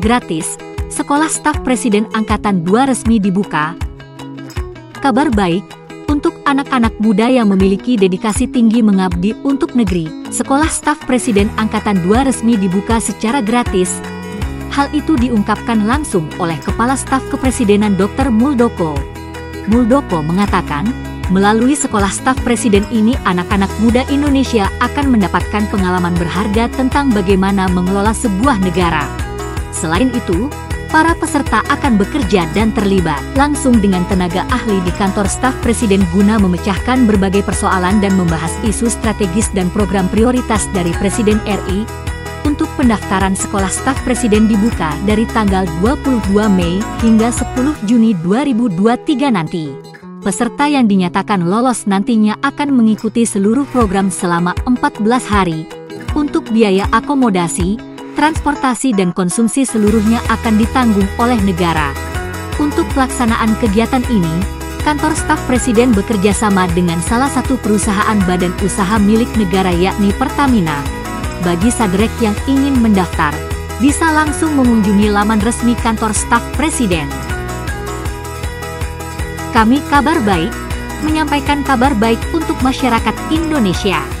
gratis, Sekolah Staf Presiden Angkatan 2 resmi dibuka. Kabar baik, untuk anak-anak muda yang memiliki dedikasi tinggi mengabdi untuk negeri, Sekolah Staf Presiden Angkatan 2 resmi dibuka secara gratis. Hal itu diungkapkan langsung oleh Kepala Staf Kepresidenan Dr. Muldoko. Muldoko mengatakan, melalui Sekolah Staf Presiden ini anak-anak muda Indonesia akan mendapatkan pengalaman berharga tentang bagaimana mengelola sebuah negara. Selain itu, para peserta akan bekerja dan terlibat langsung dengan tenaga ahli di kantor staf presiden guna memecahkan berbagai persoalan dan membahas isu strategis dan program prioritas dari Presiden RI. Untuk pendaftaran sekolah staf presiden dibuka dari tanggal 22 Mei hingga 10 Juni 2023 nanti. Peserta yang dinyatakan lolos nantinya akan mengikuti seluruh program selama 14 hari. Untuk biaya akomodasi, transportasi dan konsumsi seluruhnya akan ditanggung oleh negara. Untuk pelaksanaan kegiatan ini, kantor staf presiden bekerja sama dengan salah satu perusahaan badan usaha milik negara yakni Pertamina. Bagi sadrek yang ingin mendaftar, bisa langsung mengunjungi laman resmi kantor staf presiden. Kami kabar baik, menyampaikan kabar baik untuk masyarakat Indonesia.